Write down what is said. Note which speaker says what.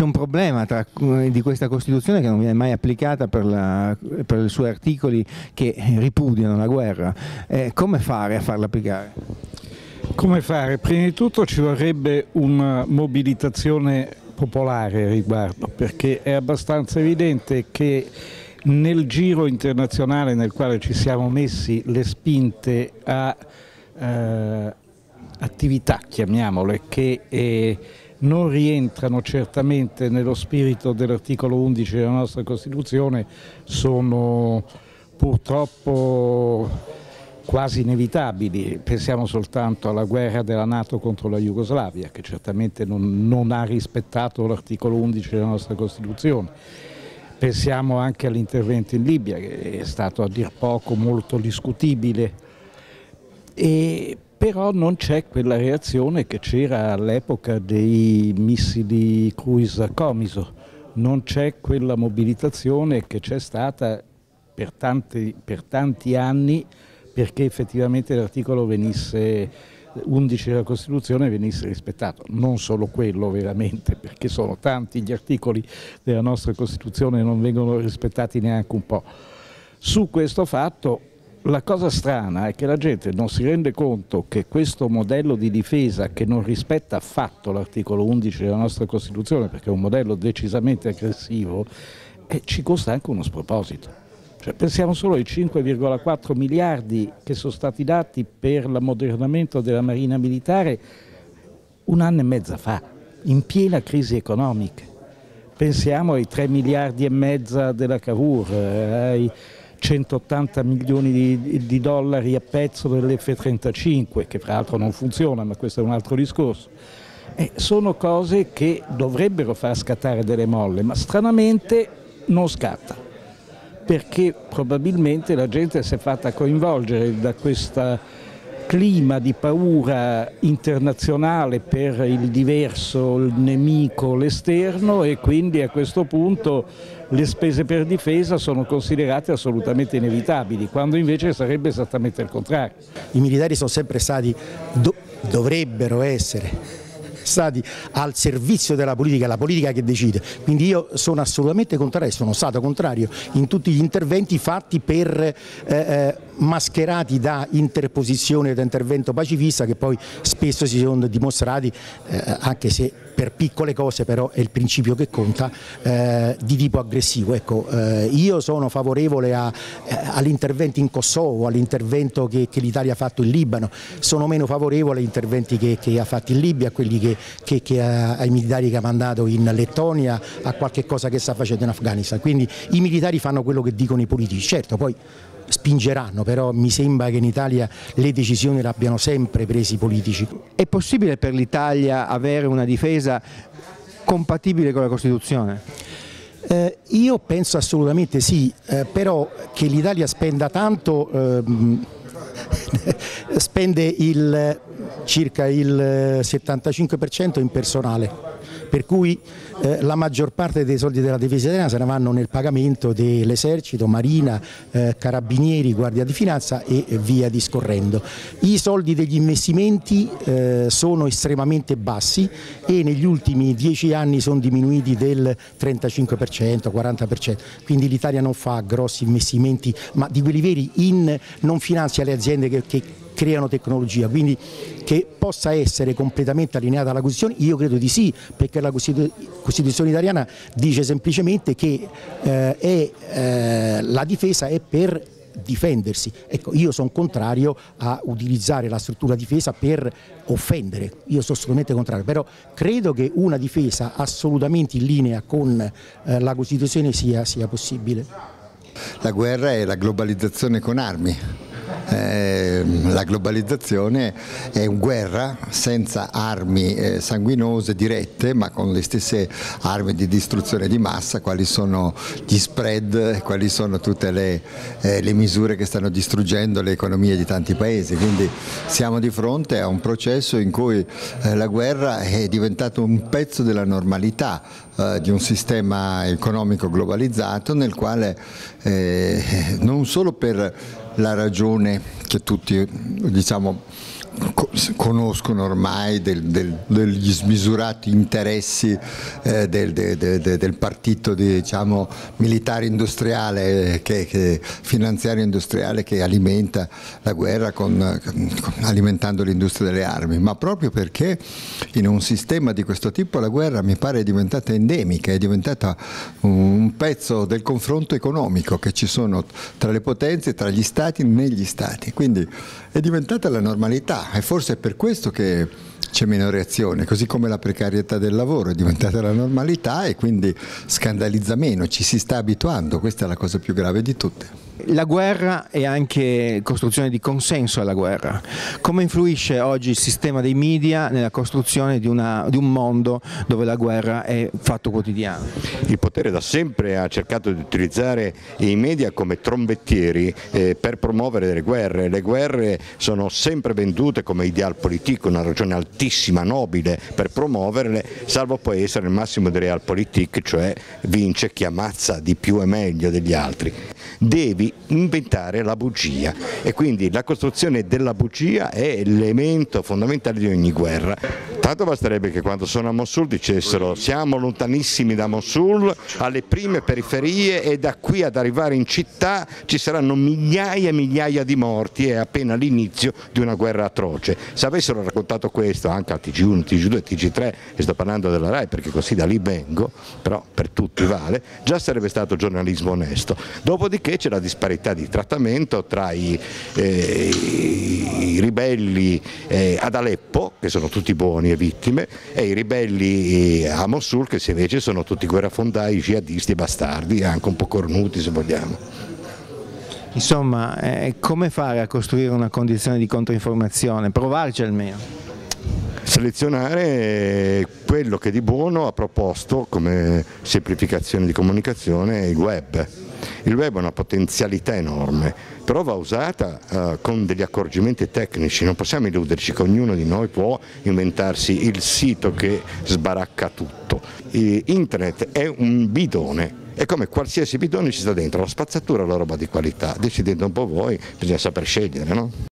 Speaker 1: c'è un problema tra, di questa Costituzione che non viene mai applicata per, la, per i suoi articoli che ripudiano la guerra. Eh, come fare a farla applicare?
Speaker 2: Come fare? Prima di tutto ci vorrebbe una mobilitazione popolare a riguardo, perché è abbastanza evidente che nel giro internazionale nel quale ci siamo messi le spinte a eh, attività, chiamiamole, che eh, non rientrano certamente nello spirito dell'articolo 11 della nostra Costituzione sono purtroppo quasi inevitabili. Pensiamo soltanto alla guerra della Nato contro la Jugoslavia, che certamente non, non ha rispettato l'articolo 11 della nostra Costituzione. Pensiamo anche all'intervento in Libia, che è stato a dir poco molto discutibile. E però non c'è quella reazione che c'era all'epoca dei missili cruise Comiso, non c'è quella mobilitazione che c'è stata per tanti, per tanti anni perché effettivamente l'articolo venisse 11 della Costituzione venisse rispettato, non solo quello veramente, perché sono tanti gli articoli della nostra Costituzione e non vengono rispettati neanche un po'. Su questo fatto la cosa strana è che la gente non si rende conto che questo modello di difesa che non rispetta affatto l'articolo 11 della nostra Costituzione, perché è un modello decisamente aggressivo, eh, ci costa anche uno sproposito. Cioè, pensiamo solo ai 5,4 miliardi che sono stati dati per l'ammodernamento della Marina Militare un anno e mezzo fa, in piena crisi economica. Pensiamo ai 3 miliardi e mezzo della Cavour, eh, ai 180 milioni di, di dollari a pezzo dell'F-35, che fra l'altro non funziona, ma questo è un altro discorso. Eh, sono cose che dovrebbero far scattare delle molle, ma stranamente non scatta, perché probabilmente la gente si è fatta coinvolgere da questo clima di paura internazionale per il diverso, il nemico, l'esterno e quindi a questo punto le spese per difesa sono considerate assolutamente inevitabili, quando invece sarebbe esattamente il contrario.
Speaker 3: I militari sono sempre stati, do, dovrebbero essere stati al servizio della politica, la politica che decide. Quindi io sono assolutamente contrario, sono stato contrario in tutti gli interventi fatti per eh, eh mascherati da interposizione da intervento pacifista che poi spesso si sono dimostrati, eh, anche se per piccole cose però è il principio che conta, eh, di tipo aggressivo. Ecco, eh, io sono favorevole eh, all'intervento in Kosovo, all'intervento che, che l'Italia ha fatto in Libano, sono meno favorevole agli interventi che, che ha fatto in Libia, a quelli che, che, ha, ai militari che ha mandato in Lettonia, a qualche cosa che sta facendo in Afghanistan. Quindi i militari fanno quello che dicono i politici, certo poi spingeranno, però mi sembra che in Italia le decisioni le abbiano sempre presi i politici.
Speaker 1: È possibile per l'Italia avere una difesa compatibile con la Costituzione?
Speaker 3: Eh, io penso assolutamente sì, eh, però che l'Italia spenda tanto, ehm, spende il, circa il 75% in personale per cui eh, la maggior parte dei soldi della difesa italiana se ne vanno nel pagamento dell'esercito, marina, eh, carabinieri, guardia di finanza e via discorrendo. I soldi degli investimenti eh, sono estremamente bassi e negli ultimi dieci anni sono diminuiti del 35%, 40%, quindi l'Italia non fa grossi investimenti, ma di quelli veri in, non finanzia le aziende che, che creano tecnologia, quindi che possa essere completamente allineata alla Costituzione, io credo di sì, perché la Costituzione italiana dice semplicemente che eh, è, eh, la difesa è per difendersi. Ecco, io sono contrario a utilizzare la struttura difesa per offendere, io sono assolutamente contrario, però credo che una difesa assolutamente in linea con eh, la Costituzione sia, sia possibile.
Speaker 4: La guerra è la globalizzazione con armi eh, la globalizzazione è una guerra senza armi eh, sanguinose dirette ma con le stesse armi di distruzione di massa, quali sono gli spread, quali sono tutte le, eh, le misure che stanno distruggendo le economie di tanti paesi. Quindi siamo di fronte a un processo in cui eh, la guerra è diventato un pezzo della normalità eh, di un sistema economico globalizzato nel quale eh, non solo per la ragione che tutti diciamo conoscono ormai del, del, degli smisurati interessi eh, del, del, partito diciamo, militare industriale, che, che, finanziario industriale che alimenta la guerra con, con, alimentando l'industria delle armi, ma proprio perché in un sistema di questo tipo la guerra mi pare è diventata endemica, è diventata un pezzo del confronto economico che ci sono tra le potenze, tra gli stati, negli stati, quindi è diventata la normalità. E forse è per questo che c'è meno reazione, così come la precarietà del lavoro è diventata la normalità e quindi scandalizza meno, ci si sta abituando, questa è la cosa più grave di tutte.
Speaker 1: La guerra è anche costruzione di consenso alla guerra. Come influisce oggi il sistema dei media nella costruzione di, una, di, un mondo dove la guerra è fatto quotidiano?
Speaker 5: Il potere da sempre ha cercato di utilizzare i media come trombettieri eh, per promuovere delle guerre. Le guerre sono sempre vendute come ideal politico, una ragione altissima, nobile per promuoverle, salvo poi essere il massimo di realpolitik, cioè vince chi ammazza di più e meglio degli altri. Devi inventare la bugia e quindi la costruzione della bugia è l'elemento fondamentale di ogni guerra. Tanto basterebbe che quando sono a Mosul dicessero siamo lontanissimi da Mosul, alle prime periferie e da qui ad arrivare in città ci saranno migliaia e migliaia di morti e appena l'inizio di una guerra atroce. Se avessero raccontato questo anche al TG1, TG2, TG3 e sto parlando della RAI perché così da lì vengo, però per tutti vale, già sarebbe stato giornalismo onesto. Dopodiché c'è la disparità di trattamento tra i, eh, i ribelli eh, ad Aleppo, che sono tutti buoni e vittime, e i ribelli eh, a Mosul, che invece sono tutti guerrafondai, jihadisti e bastardi, anche un po' cornuti se vogliamo.
Speaker 1: Insomma, eh, come fare a costruire una condizione di controinformazione? Provarci almeno
Speaker 5: selezionare quello che di buono ha proposto come semplificazione di comunicazione il web. Il web ha una potenzialità enorme, però va usata uh, con degli accorgimenti tecnici, non possiamo illuderci che ognuno di noi può inventarsi il sito che sbaracca tutto. E internet è un bidone, è come qualsiasi bidone ci sta dentro, la spazzatura è la roba di qualità, decidete un po' voi, bisogna saper scegliere. No?